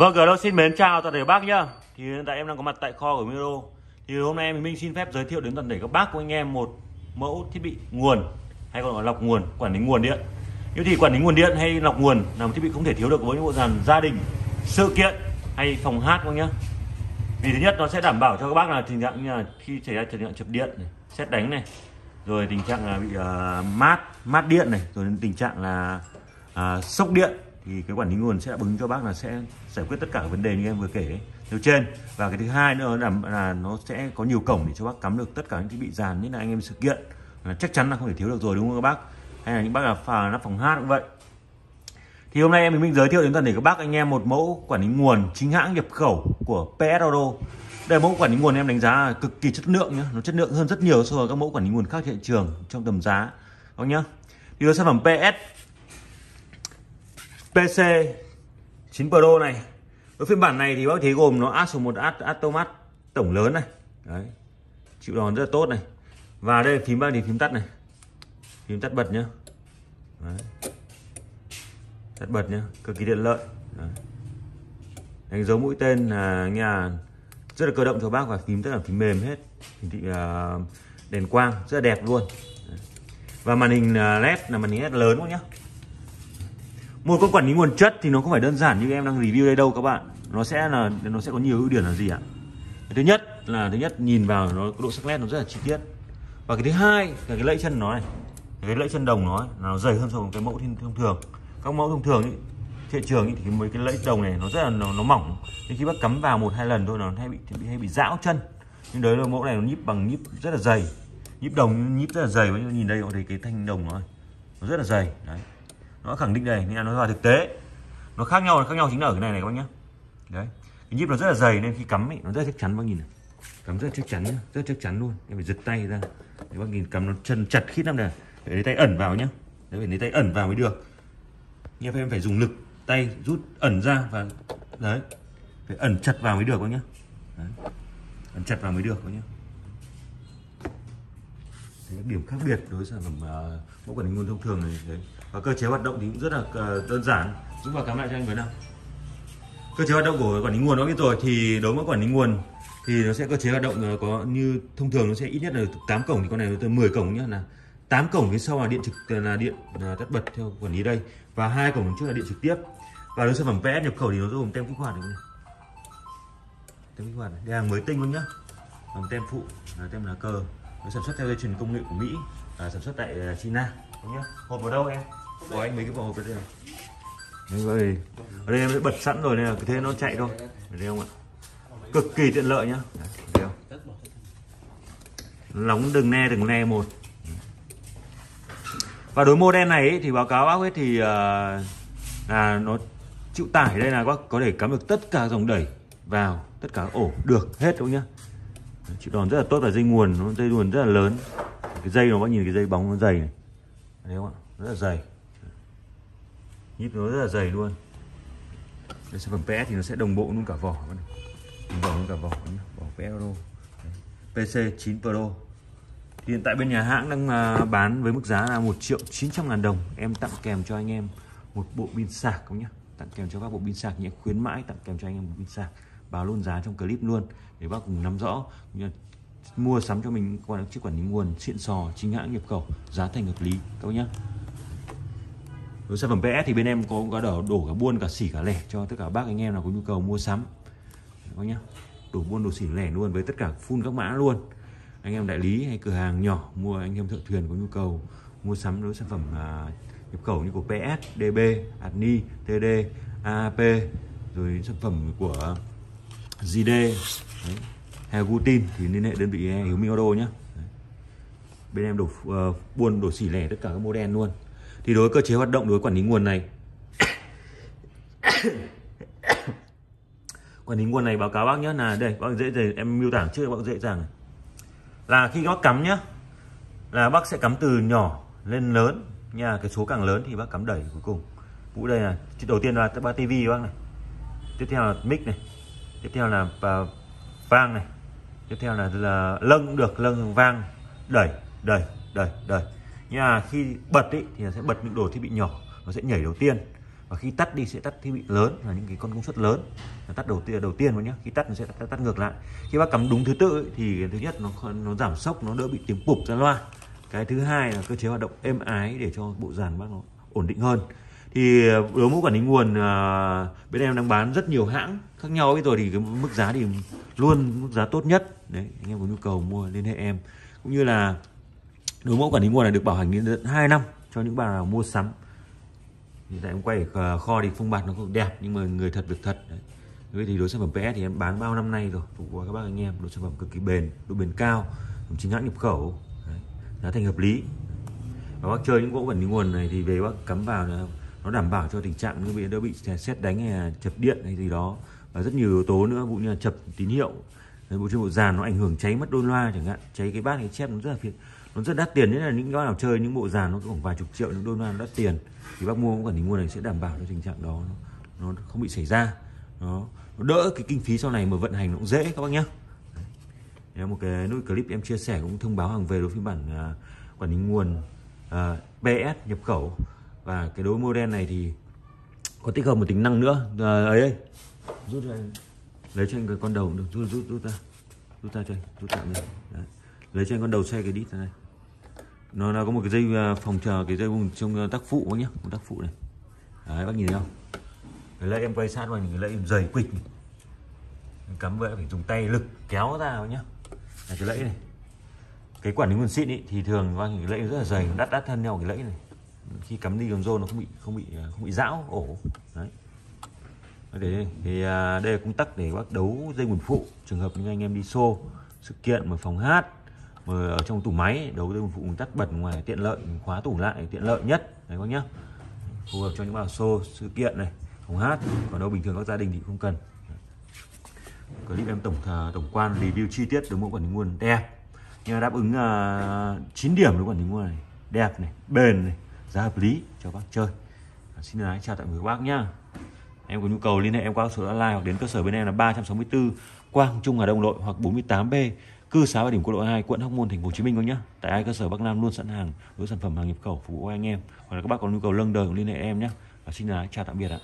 Vâng, hello xin mến chào toàn thể các bác nhá. Thì hiện tại em đang có mặt tại kho của Miro. Thì hôm nay em Minh xin phép giới thiệu đến toàn thể các bác của anh em một mẫu thiết bị nguồn hay còn gọi là lọc nguồn, quản lý nguồn điện. Như thì quản lý nguồn điện hay lọc nguồn là một thiết bị không thể thiếu được với những bộ dàn gia đình, sự kiện hay phòng hát các nhá. Vì thứ nhất nó sẽ đảm bảo cho các bác là tình trạng như là khi xảy ra tình trạng chập điện này, xét đánh này, rồi tình trạng là bị uh, mát mát điện này, rồi tình trạng là uh, sốc điện thì cái quản lý nguồn sẽ đáp ứng cho bác là sẽ giải quyết tất cả vấn đề như em vừa kể. Nêu trên. Và cái thứ hai nữa là, là nó sẽ có nhiều cổng để cho bác cắm được tất cả những thiết bị dàn như là anh em sự kiện. Là chắc chắn là không thể thiếu được rồi đúng không các bác? Hay là những bác là phà nắp phòng hát cũng vậy. Thì hôm nay em mình giới thiệu đến toàn thể các bác anh em một mẫu quản lý nguồn chính hãng nhập khẩu của PS Auto. Đây mẫu quản lý nguồn em đánh giá là cực kỳ chất lượng nhé nó chất lượng hơn rất nhiều so với các mẫu quản lý nguồn khác trên thị trường trong tầm giá. Các nhá. Thì sản phẩm PS PC 9 Pro này. Với phiên bản này thì bác thấy gồm nó áp số một automat tổng lớn này. Đấy. Chịu đòn rất là tốt này. Và đây phím ba thì phím tắt này. Phím tắt bật nhá. Đấy. tắt bật nhá. Cực kỳ tiện lợi. Đấy. đánh dấu mũi tên à, là nhà rất là cơ động cho bác và phím tất cả phím mềm hết. Thì uh, à, đèn quang rất là đẹp luôn. Đấy. và màn hình à, led là màn hình led lớn luôn nhá một con quản lý nguồn chất thì nó không phải đơn giản như em đang review đây đâu các bạn. Nó sẽ là nó sẽ có nhiều ưu điểm là gì ạ? Thứ nhất là thứ nhất nhìn vào nó độ sắc nét nó rất là chi tiết. Và cái thứ hai là cái lẫy chân nó này cái lẫy chân đồng nó ấy, là nó dày hơn so với cái mẫu thông thường. Các mẫu thông thường ý, thị trường ý, thì mấy cái lẫy đồng này nó rất là nó, nó mỏng. Nên khi bác cắm vào một hai lần thôi nó hay bị bị hay bị dão chân. Nhưng đấy là mẫu này nó nhíp bằng nhíp rất là dày. Nhíp đồng nhíp rất là dày. Nhìn đây có thấy cái thanh đồng nó nó rất là dày. Đấy nó khẳng định đây nên là nó là thực tế. Nó khác nhau khác nhau chính là ở cái này này các bác nhá. Đấy. Cái nhíp nó rất là dày nên khi cắm ấy, nó rất chắc chắn bác nhìn này. Cắm rất chắc chắn nhá rất chắc chắn luôn. Em phải giật tay ra. Để bác nhìn cắm nó chân chặt khít lắm này để lấy tay ẩn vào nhá. Đấy phải lấy tay ẩn vào mới được. Nhưng em phải dùng lực tay rút ẩn ra và đấy. Phải ẩn chặt vào mới được bác nhá. Đấy. ẩn chặt vào mới được bác nhá đấy, điểm khác biệt đối với sản phẩm uh, mẫu quản lý nguồn thông thường này đấy. Và cơ chế hoạt động thì cũng rất là uh, đơn giản. Giúp vào cắm lại cho anh với nào. Cơ chế hoạt động của quản lý nguồn nó biết rồi thì đối với quản lý nguồn thì nó sẽ cơ chế hoạt động ờ, có như thông thường nó sẽ ít nhất là 8 cổng thì con này nó tới 10 cổng nhá. Là 8 cổng phía sau là điện trực là điện là tắt bật theo quản lý đây và hai cổng trước là điện trực tiếp. Và đối sản phẩm PS nhập khẩu thì nó gồm tem kích hoạt này tem kích hoạt này đây hàng mới tinh luôn nhá. Bằng tem phụ là tem lá cờ nó sản xuất theo dây chuyền công nghệ của Mỹ à, sản xuất tại à, China. Đúng nhá hộp vào đâu em? Có anh mấy cái vỏ hộp ở đây này? Đấy rồi. Ở đây em đã bật sẵn rồi nên là cứ thế nó chạy thôi. Đây không ạ? Cực kỳ tiện lợi nhá. Đấy, nóng đừng ne đừng ne một và đối model này ấy, thì báo cáo bác ấy thì uh, là nó chịu tải đây là bác có thể cắm được tất cả dòng đẩy vào tất cả ổ được hết đúng nhá? Chịu đòn rất là tốt và dây nguồn nó dây nguồn rất là lớn. Cái dây nó bác nhìn cái dây bóng nó dày này. Thấy không ạ? Rất là dày. Nhíp nó rất là dày luôn. Đây sản phẩm PS thì nó sẽ đồng bộ luôn cả vỏ đồng bộ luôn cả vỏ vỏ PS PC 9 Pro. Hiện tại bên nhà hãng đang à, bán với mức giá là 1 triệu 900 ngàn đồng. Em tặng kèm cho anh em một bộ pin sạc, không nhá. Tặng kèm cho các bộ pin sạc nhé. Khuyến mãi tặng kèm cho anh em một pin sạc báo luôn giá trong clip luôn để bác cùng nắm rõ. Mua sắm cho mình qua chiếc quản lý nguồn xịn sò chính hãng nhập khẩu giá thành hợp lý các bác nhá. Với sản phẩm PS thì bên em có có đổ đổ cả buôn cả xỉ cả lẻ cho tất cả bác anh em nào có nhu cầu mua sắm. Các bác nhá đổ buôn đổ xỉ lẻ luôn với tất cả full các mã luôn. Anh em đại lý hay cửa hàng nhỏ mua anh em thợ thuyền có nhu cầu mua sắm đối sản phẩm à, nhập khẩu như của PS, DB, Adni, TD, AAP rồi sản phẩm của GD đấy, hay Gutin thì liên hệ đơn vị eh, Hiếu Minh Auto nhé bên em đổ uh, buôn đổ xỉ lẻ tất cả các model luôn. Thì đối với cơ chế hoạt động đối với quản lý nguồn này quản lý nguồn này báo cáo bác nhé là đây bác dễ dàng em miêu tả trước bác dễ dàng này. là khi bác cắm nhá là bác sẽ cắm từ nhỏ lên lớn. Nha cái số càng lớn thì bác cắm đẩy cuối cùng. Vũ đây là đầu tiên là ba tivi bác này. Tiếp theo là mic này tiếp theo là à, vang này. Tiếp theo là, là lâng được lâng vang. Đẩy đẩy đẩy đẩy. Nhưng mà khi bật ý, thì nó sẽ bật những đồ thiết bị nhỏ nó sẽ nhảy đầu tiên. Và khi tắt đi sẽ tắt thiết bị lớn là những cái con công suất lớn. Là tắt đầu tiên đầu tiên thôi nhé khi tắt nó sẽ tắt, tắt ngược lại. Khi bác cắm đúng thứ tự ý, thì thứ nhất nó nó giảm sốc nó đỡ bị tiếng bụp ra loa. Cái thứ hai là cơ chế hoạt động êm ái để cho bộ dàn bác nó ổn định hơn thì ờ, đối mũ quản lý nguồn uh, bên em đang bán rất nhiều hãng khác nhau bây giờ thì cái mức giá thì luôn mức giá tốt nhất. Đấy anh em có nhu cầu mua liên hệ em. Cũng như là đối mẫu quản lý nguồn này được bảo hành đến tận 2 năm cho những bạn nào mua sắm. Hiện tại em quay ở ờ, kho thì phong bạt nó cũng đẹp nhưng mà người thật việc thật. Đấy. Vậy thì đối sản phẩm PS thì em bán bao năm nay rồi phục vụ các bác anh em đối sản phẩm cực kỳ bền độ bền cao chính hãng nhập khẩu. Đấy. giá thành hợp lý. Và bác chơi những mẫu quản lý nguồn này thì về bác cắm vào là nó đảm bảo cho tình trạng nó bị đỡ bị xét đánh hay là chập điện hay gì đó. Và rất nhiều yếu tố nữa vụ như là chập tín hiệu. Bộ trên bộ dàn nó ảnh hưởng cháy mất đôi loa chẳng hạn. Cháy cái bát cái chép nó rất là phiền. Nó rất đắt tiền nhất là những cái nào chơi những bộ dàn nó khoảng vài chục triệu những đôi loa đắt tiền. Thì bác mua quản lý nguồn này sẽ đảm bảo cho tình trạng đó. Nó, nó không bị xảy ra. Nó, nó đỡ cái kinh phí sau này mà vận hành nó cũng dễ các bác nhé. Đấy, một cái nút clip em chia sẻ cũng thông báo hàng về đối phiên bản uh, quản lý nguồn uh, PS nhập khẩu và cái đối model này thì có tích hợp một tính năng nữa. À, ấy ấy. Rút ra lấy cho anh cái con đầu được. Rút rút rút ra. Rút ra cho anh. Rút tạm đi Đấy. lấy cho anh con đầu xe cái đít này nó là có một cái dây à, phòng chờ cái dây vùng trong à, tác phụ nhé một tác phụ này. Đấy bác nhìn thấy không? Cái lấy em quay sát vào cái lẫy em dày quịch cắm vậy phải dùng tay lực kéo ra nhá. Cái lẫy này. Cái quản lý nguồn xịn ý, thì thường qua cái lẫy rất là dày đắt đắt hơn nhau cái lẫy này khi cắm đi đường rô nó không bị không bị à, không bị dão ổ. Đấy. Để thì à, đây là công tắc để bác đấu dây nguồn phụ. Trường hợp những anh em đi xô sự kiện mà phòng hát mà ở trong tủ máy đấu dây nguồn phụ tắt bật ngoài tiện lợi khóa tủ lại tiện lợi nhất. Đấy các nhá. Phù hợp cho những bà xô sự kiện này phòng hát. Còn đâu bình thường các gia đình thì không cần. Clip em tổng tổng quan review chi tiết đối mẫu quản lý nguồn đẹp. Nhưng đáp ứng à, uh, 9 điểm đối quản lý nguồn này đẹp này bền này giá hợp lý cho bác chơi. À, xin ái chào tạm biệt các bác nhá. Em có nhu cầu liên hệ em qua số hotline hoặc đến cơ sở bên em là 364 Quang Trung Hà Đông Nội hoặc 48B cư xá và điểm quốc lộ 2 quận Hóc Môn thành phố Hồ Chí Minh các nhá. Tại hai cơ sở Bắc Nam luôn sẵn hàng với sản phẩm hàng nhập khẩu phục vụ anh em. Hoặc là các bác có nhu cầu lâng đời cũng liên hệ em nhé và xin ái chào tạm biệt ạ.